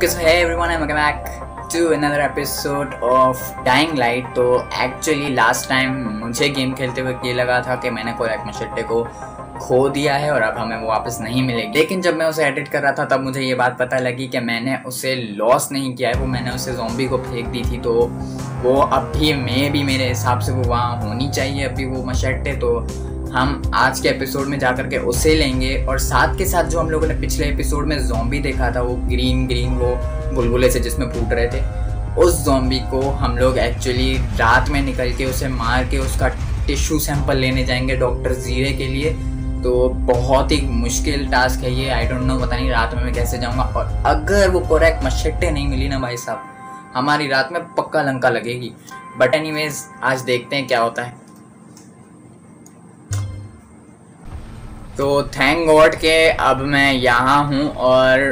Okay, so hey everyone, I'm back to another episode of Dying Light. तो actually last time मुझे game खेलते हुए ये लगा था कि मैंने कोरैक मशट्टे को खो दिया है और अब हमें वो वापस नहीं मिलेगी। लेकिन जब मैं उसे एडिट कर रहा था तब मुझे ये बात पता लगी कि मैंने उसे लॉस नहीं किया है। वो मैंने उसे जोम्बी को फेंक दी थी तो वो अब भी मैं भी मेरे हिसाब से वो वहाँ होनी चाहिए। अभी वो मशट्टे तो हम आज के एपिसोड में जाकर के उसे लेंगे और साथ के साथ जो हम लोगों ने पिछले एपिसोड में जोम्बी देखा था, वो ग्रीन ग्रीन वो बुलबुले से जिसमें फूट रहे थे, उस जोम्बी को हम लोग एक्चुअली रात में निकल के उसे मार के उसका टिश्यू सैंपल लेने जाएँगे डॉक्टर जीरे के लिए। तो बहुत ही मुश्किल टास्क है ये। आई डोंट नो पता नहीं रात में मैं कैसे जाऊँगा। और अगर वो करेक्ट मशट्टे नहीं मिली ना भाई साहब, हमारी रात में पक्का लंका लगेगी। बट एनीवेज आज देखते हैं क्या होता है। तो थैंक गॉड के अब मैं यहाँ हूँ और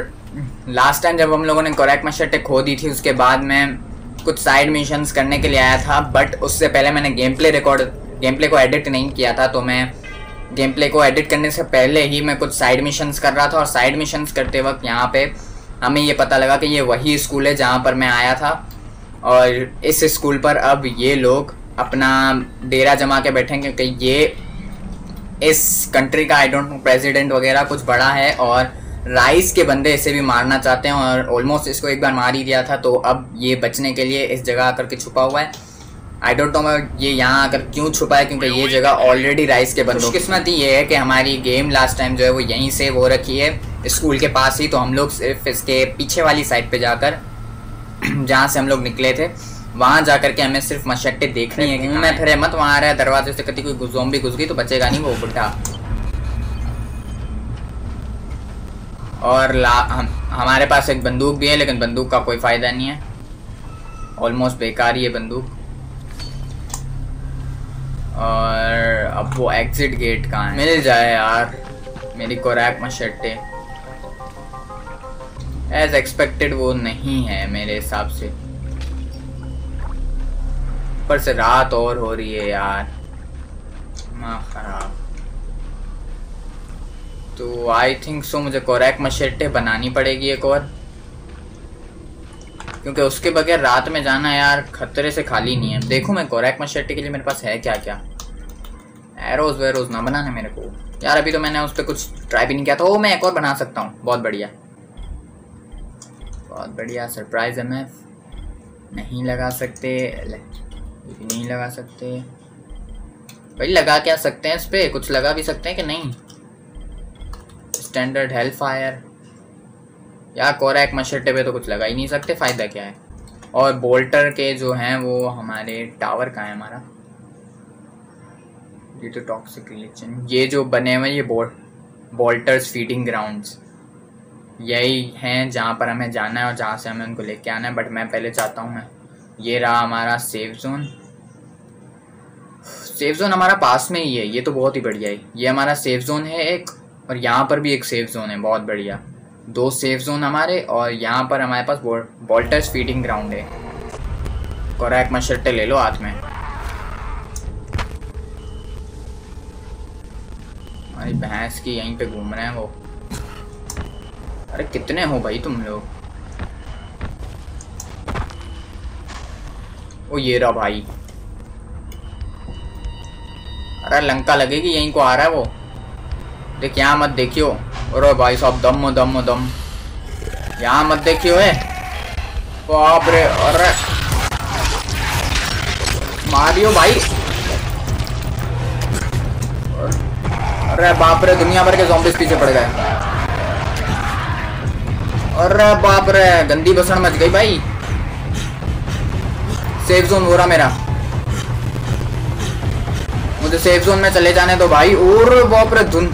लास्ट टाइम जब हम लोगों ने कोरैक मशटे खो दी थी, उसके बाद मैं कुछ साइड मिशंस करने के लिए आया था बट उससे पहले मैंने game play record game play को एडिट नहीं किया था तो मैं गेम प्ले को एडिट करने से पहले ही मैं कुछ साइड मिशंस कर रहा था और साइड मिशंस करते वक्त यहाँ पे हमें ये पता लगा कि ये वही स्कूल है जहाँ पर मैं आया था और इस स्कूल पर अब ये लोग अपना डेरा जमा के बैठेंगे क्योंकि ये इस कंट्री का आई डोंट नो प्रेसिडेंट वगैरह कुछ बड़ा है और राइस के बंदे इसे भी मारना चाहते हैं और ऑलमोस्ट इसको एक बार मार ही दिया था तो अब ये बचने के लिए इस जगह आकर के छुपा हुआ है। आई डोंट नो मैं ये यहाँ आकर क्यों छुपा है क्योंकि ये जगह ऑलरेडी राइस के बंदों किस्मत ये है कि हमारी गेम लास्ट टाइम जो है वो यहीं से हो रखी है स्कूल के पास ही तो हम लोग सिर्फ़ इसके पीछे वाली साइड पे जाकर जहाँ से हम लोग निकले थे। वहाँ जाकर के हमें सिर्फ़ मशक्टे देखनी है मैं फिर मत वहाँ आ रहा है दरवाजे से कभी कोई जोम्बी घुस गई तो बचेगा नहीं वो बुढ़ा और ला हम हमारे पास एक बंदूक भी है लेकिन बंदूक का कोई फ़ायदा नहीं है। ऑलमोस्ट बेकार ही है बंदूक। और अब वो एग्जिट गेट कहाँ है? मिल जाए यार मेरी कोरैक मशट्टे एज एक्सपेक्टेड वो नहीं है मेरे हिसाब से। ऊपर से रात और हो रही है यार। खराब। तो आई थिंक सो मुझे कोरैक मशेटे बनानी पड़ेगी एक और। क्योंकि उसके बगैर रात में जाना यार खतरे से खाली नहीं है। देखो मैं कोरैक मशेटे के लिए मेरे पास है क्या क्या एरोज वेरोज ना बनाना मेरे को। यार अभी तो मैंने उस पर कुछ ट्राई भी नहीं किया था। वो मैं एक और बना सकता हूँ। बहुत बढ़िया। बहुत बढ़िया। सरप्राइज़ है मैं नहीं लगा सकते। नहीं लगा सकते। भाई लगा क्या सकते हैं इस पर कुछ लगा भी सकते हैं कि नहीं? स्टैंडर्ड हेल्थ फायर या कोरैक मशटे पे तो कुछ लगा ही नहीं सकते। फ़ायदा क्या है? और बोल्टर के जो हैं, वो हमारे टावर का है हमारा? ये तो टॉक्सिक रिलेशन ये जो बने हुए ये बोल बोल्टर्स फीडिंग ग्राउंड्स यही हैं जहाँ पर हमें जाना है और जहाँ से हमें उनको लेके आना है बट मैं पहले चाहता हूँ मैं ये रहा हमारा सेफ़ जोन सेफ़ जोन हमारा पास में ही है, ये तो बहुत ही बढ़िया है। ये हमारा सेफ़ जोन है एक, और यहाँ पर भी एक सेफ़ जोन है, बहुत बढ़िया। दो सेफ़ जोन हमारे, और यहाँ पर हमारे पास बॉल्टर्स फीडिंग ग्राउंड है। कोरैक मशट्टे ले लो हाथ में। भैंस की यहीं पे घूम रहे हैं वो। अरे कितने हो भाई तुम लोग? ओ, ये रहा भाई। अरे, लंका लगेगी, यहीं को आ रहा है वो। देख, यहाँ मत देखियो। अरे भाई साहब, दम दम दम। यहाँ मत देखियो, है। अरे। मारियो भाई। अरे, बाप रे, दुनिया भर के जॉम्बिस पीछे पड़ गए। अरे बाप रे, गंदी बसण मच गई भाई। सेफ़ जोन हो रहा मेरा। मुझे सेफ़ जोन में चले जाने दो भाई। और बाप रे दुन,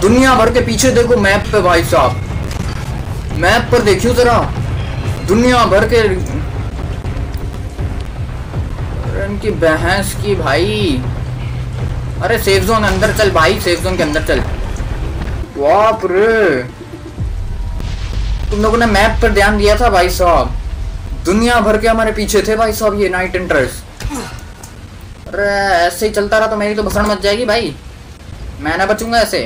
दुनिया भर के पीछे देखो मैप पे भाई साहब। मैप पर देखियो जरा। दुनिया भर के इनकी बहस की भाई। अरे सेफ़ जोन अंदर चल भाई सेफ़ जोन के अंदर चल। बाप रे। तुम लोगों ने मैप पर ध्यान दिया था भाई साहब। दुनिया भर के हमारे पीछे थे भाई साहब, ये नाइट इंटरेस्ट अरे, ऐसे ही चलता रहा तो मेरी तो भसण मच जाएगी भाई। मैं ना बचूँगा ऐसे।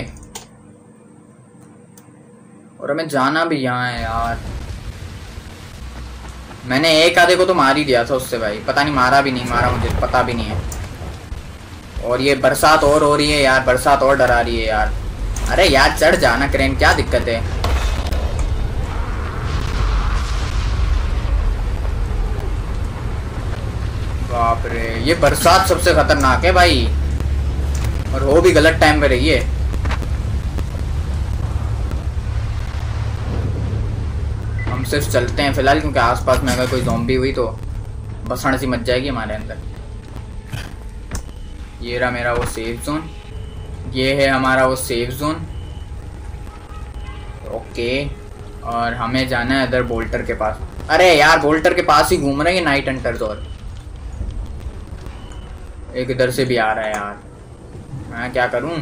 और हमें जाना भी यहाँ है यार। मैंने एक आधे को तो मार ही दिया था उससे भाई। पता नहीं मारा भी नहीं, मारा मुझे पता भी नहीं है। और ये बरसात और हो रही है यार, बरसात और डरा रही है यार। अरे यार, चढ़ जाना क्रेन क्या दिक्कत है? बाप रे, ये बरसात सबसे खतरनाक है भाई। और वो भी गलत टाइम पे रही है। हम सिर्फ़ चलते हैं फ़िलहाल, क्योंकि आसपास में अगर कोई जॉम्बी हुई तो बसण सी मच जाएगी हमारे अंदर। ये रहा मेरा वो सेफ़ जोन ये है हमारा वो सेफ़ जोन ओके और हमें जाना है इधर बोल्टर के पास। अरे यार, बोल्टर के पास ही घूम रहे हैं नाइट हंटर्स और। एक इधर से भी आ रहा है यार। मैं क्या करूँ?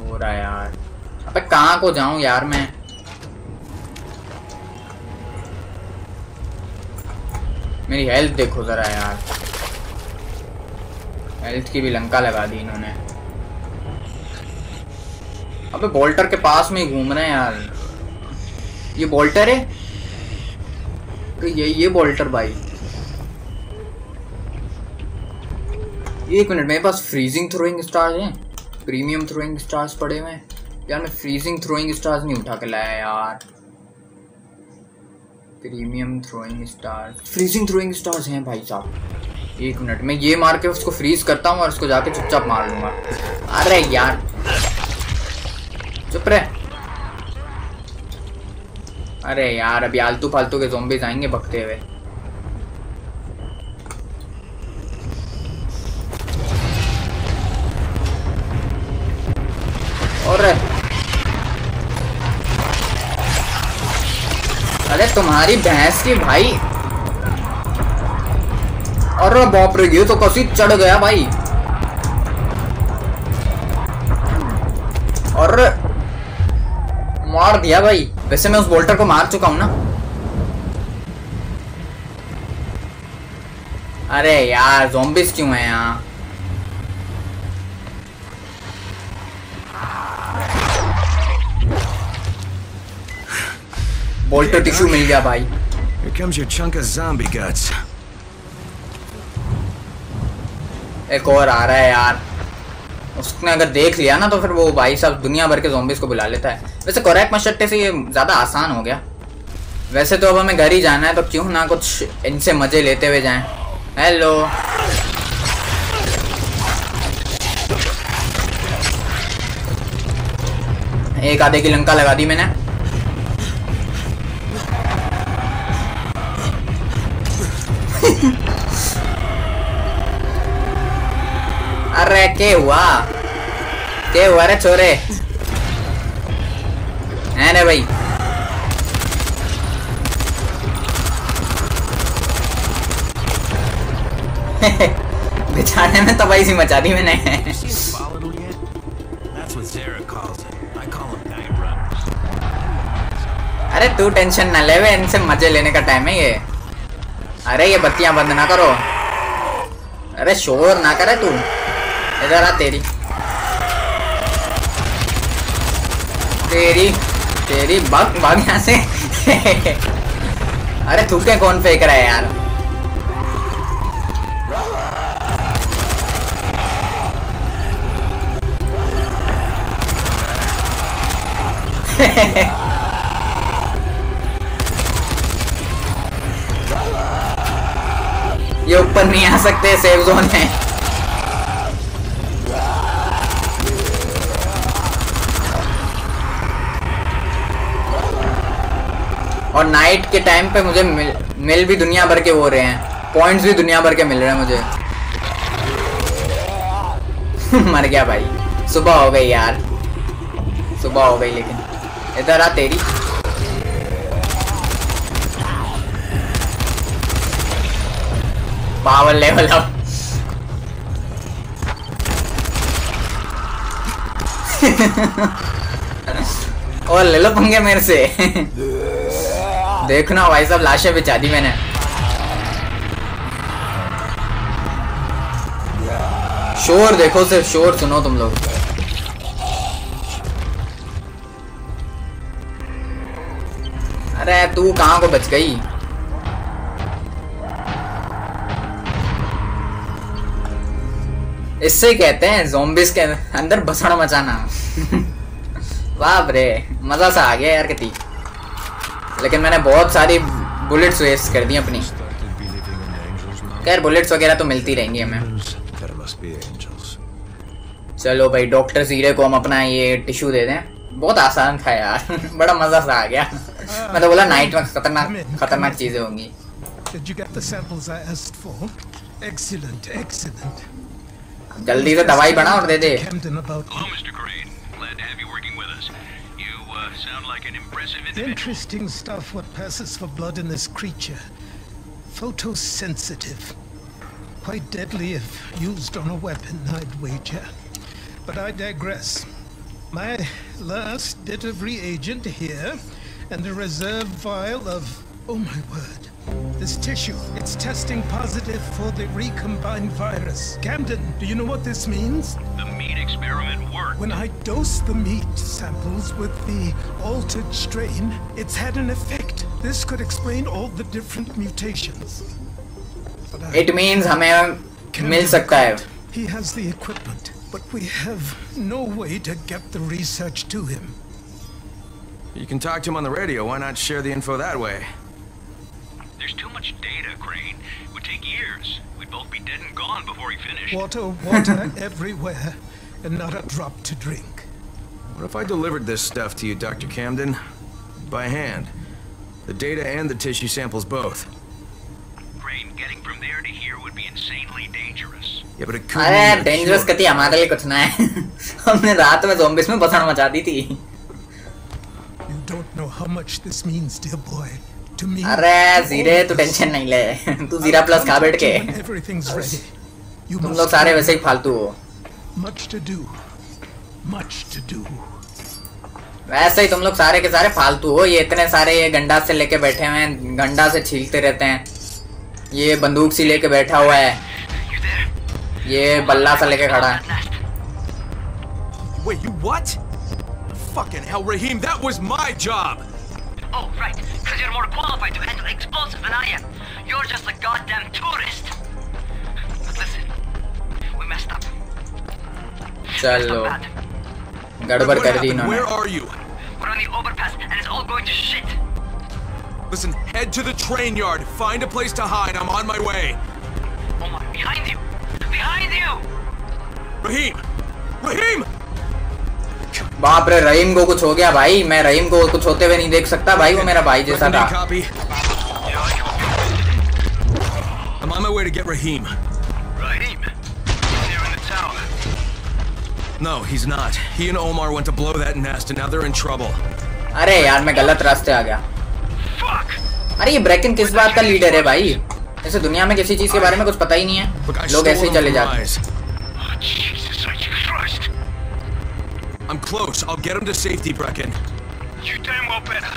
हो रहा है यार। अबे कहाँ को जाऊँ यार मैं? मेरी हेल्थ देखो जरा यार। हेल्थ की भी लंका लगा दी इन्होंने। अबे बोल्टर के पास में ही घूम रहे हैं यार। ये बोल्टर है? तो ये ये बोल्टर भाई। एक मिनट, मेरे पास फ्रीजिंग थ्रोइंग स्टार्स हैं। प्रीमियम थ्रोइंग स्टार्स पड़े हुए हैं। यार, मैं फ्रीजिंग थ्रोइंग स्टार्स नहीं उठा के लाया यार। Premium throwing stars freezing throwing stars हैं भाई साहब। एक मिनट, मैं ये मार के उसको फ्रीज करता हूँ और उसको जाके चुपचाप मार लूँगा। अरे यार। चुप रहे। अरे यार, अभी आलतू फालतू के जोम्बीज आएँगे भगते हुए। तुम्हारी भैंस की भाई। अरे बाप रे, ये तो कसी चढ़ गया भाई। और मार दिया भाई। वैसे मैं उस बोल्टर को मार चुका हूँ ना। अरे यार जोम्बिस क्यों है यहाँ? बोल्टर टिश्यू मिल गया भाई Here comes your chunk of zombie guts. एक और आ रहा है यार। उसने अगर देख लिया ना तो फिर वो भाई साहब दुनिया भर के जोम्बिस को बुला लेता है। वैसे कोरैक मशट्टे से ये ज़्यादा आसान हो गया। वैसे तो अब हमें घर ही जाना है तो क्यों ना कुछ इनसे मज़े लेते हुए जाएँ। हेलो एक आधे की लंका लगा दी मैंने। अरे के हुआ? के हुआ रे छोरे? है रे भाई? बेचारे में तबाही सी मचा दी मैंने. अरे तू टेंशन ना ले वे इनसे मज़े लेने का टाइम है ये। अरे ये बत्तियाँ बंद ना करो। अरे शोर ना करे तू। इधर आ तेरी तेरी तेरी भाग भाग यहाँ से. अरे थूके कौन फेंक रहा है यार? ये ऊपर नहीं आ सकते सेफ़ जोन है। और नाइट के टाइम पे मुझे मिल, मिल भी दुनिया भर के हो रहे हैं। पॉइंट्स भी दुनिया भर के मिल रहे हैं मुझे। मर गया भाई। सुबह हो गई यार। सुबह हो गई लेकिन। इधर आ तेरी। पावर लेवल अप और ले लो पंगे मेरे से। देखना भाई साहब, लाशें बिछा दी मैंने। शोर देखो सिर्फ़, शोर सुनो तुम लोग। अरे तू कहाँ को बच गई? इससे कहते हैं जोम्बिस के अंदर भसड़ मचाना। बाप रे, मज़ा सा आ गया यार कितनी। लेकिन मैंने बहुत सारी बुलेट्स वेस्ट कर दी अपनी. खैर बुलेट्स वगैरह तो मिलती रहेंगी हमें. चलो भाई डॉक्टर जीरे को हम अपना ये टिश्यू दे दें। बहुत आसान था यार। बड़ा मज़ा सा आ गया। मैं तो बोला नाइट में खतरनाक खतरनाक चीज़ें होंगी. जल्दी से दवाई बना और दे दे। Interesting stuff what passes for blood in this creature. Photosensitive. Quite deadly if used on a weapon, I'd wager. But I digress. My last bit of reagent here, and a reserve vial of. Oh my word. This tissue, it's testing positive for the recombined virus. Camden, do you know what this means? The meat experiment worked. When I dose the meat samples with the altered strain, it's had an effect. This could explain all the different mutations. But I it means हमें मिल सकता है He has the equipment, but we have no way to get the research to him. You can talk to him on the radio. Why not share the info that way? There's too much data, Crane. It would take years. We'd both be dead and gone before he finished. Water, water everywhere, and not a drop to drink. What if I delivered this stuff to you, Dr. Camden? By hand. The data and the tissue samples both. Crane, getting from there to here would be insanely dangerous. Yeah, but it could अरे mean a dangerous cure. कति हमारे लिए कुछ ना है हमने रात में zombies में बसण मचा दी थी You don't know how much this means, dear boy. अरे जीरे तू टेंशन नहीं ले। तू जीरा प्लस खा बैठ के। तुम लोग सारे वैसे ही फालतू हो। Much to do much to do वैसे ही तुम लोग सारे के सारे फालतू हो। ये इतने सारे ये गंडा से लेके बैठे हुए हैं गंडा से छीलते रहते हैं। ये बंदूक सी लेके बैठा हुआ है। ये बल्ला सा लेके खड़ा है। Wait, you what? Fucking hell, Raheem, that was my job. Oh, right. because you're more qualified to handle explosives than I am. You're just a goddamn tourist. But listen, we messed up. Messed चलो up bad. गड़बड़ What कर दी happened? Where इन्होंने are you? We're on the overpass, and it's all going to shit. Listen, head to the train yard. Find a place to hide. I'm on my way. Omar, behind you! Behind you! Raheem! Raheem! बाप रे रहीम को कुछ हो गया भाई मैं रहीम को कुछ होते हुए नहीं देख सकता भाई वो मेरा भाई जैसा था. I'm on my way to get Raheem. Raheem. He's here in the tower. No, he's not. He and Omar went to blow that nest, and now they're in trouble. अरे यार मैं गलत रास्ते आ गया Fuck! अरे ये ब्रैकन किस बात का लीडर है भाई ऐसे दुनिया में किसी चीज़ के बारे में कुछ पता ही नहीं है लोग ऐसे ही चले जाते हैं close. I'll get him to safety, Brecken. You damn well better.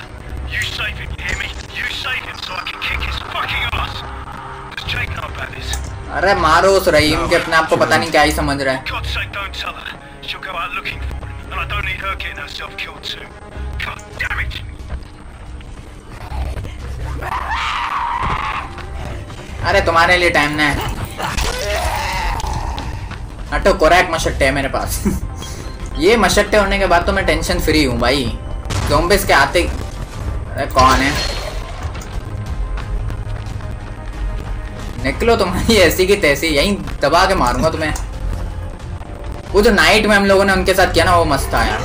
You save him, you hear me? You save him so I can kick his fucking ass. Does Jake know about this? अरे मारो उस रहीम के अपने आप को पता नहीं क्या ही समझ रहा है God's sake, don't tell her. She'll go out looking for him, and I don't need her getting herself killed too. God damn it! अरे तुम्हारे लिए टाइम ना है हटो कोरैक मशट्टे है मेरे पास ये मशक्टे होने के बाद तो मैं टेंशन फ्री हूँ भाई। जोम्बिस के आते अरे, कौन है? निकलो तुम्हारी ऐसी की तैसी, यहीं दबा के मारूँगा तुम्हें। वो जो नाइट में हम लोगों ने उनके साथ किया ना, वो मस्त आया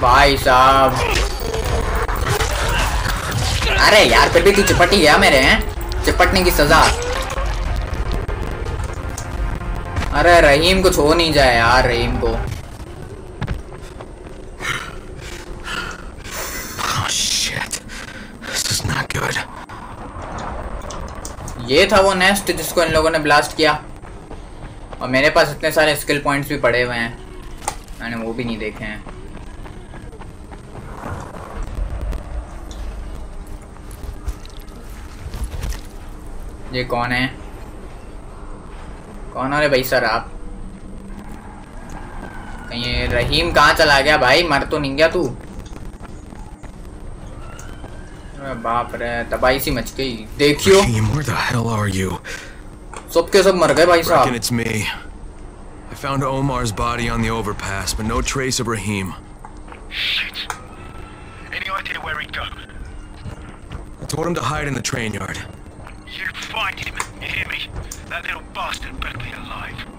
भाई साहब। अरे यार, फिर भी तू चिपट ही गया मेरे, हैं? चिपटने की सजा। अरे रहीम कुछ हो नहीं जाए यार रहीम को। Oh. ये था वो नेस्ट जिसको इन लोगों ने ब्लास्ट किया। और मेरे पास इतने सारे स्किल पॉइंट्स भी पड़े हुए हैं। मैंने वो भी नहीं देखे हैं। ये कौन है? कौन हो रे भाई सर आप ये रहीम कहाँ चला गया भाई मर तो नहीं गया तू बाप रे तबाही सी मच गई देखियो? सब के सब मर गए भाई साहब. I found Omar's body on the overpass, but no trace of Rahim. Shit. Any idea where he'd go? I told him to hide in the train yard. You find him, hear me? That little bastard better be alive.